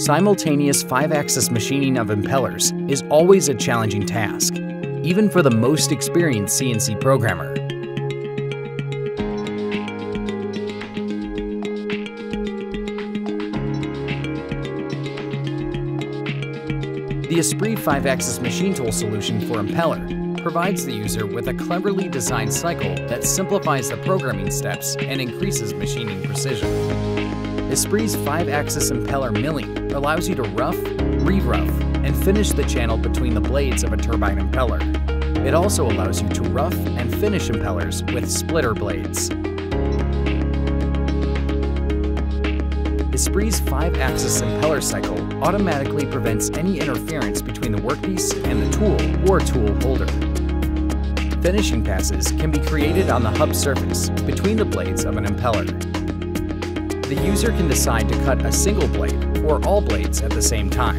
Simultaneous 5-axis machining of impellers is always a challenging task, even for the most experienced CNC programmer. The Esprit 5-axis machine tool solution for impeller provides the user with a cleverly designed cycle that simplifies the programming steps and increases machining precision. Esprit's 5-axis impeller milling allows you to rough, re-rough, and finish the channel between the blades of a turbine impeller. It also allows you to rough and finish impellers with splitter blades. Esprit's 5-axis impeller cycle automatically prevents any interference between the workpiece and the tool or tool holder. Finishing passes can be created on the hub surface between the blades of an impeller. The user can decide to cut a single blade or all blades at the same time.